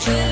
children.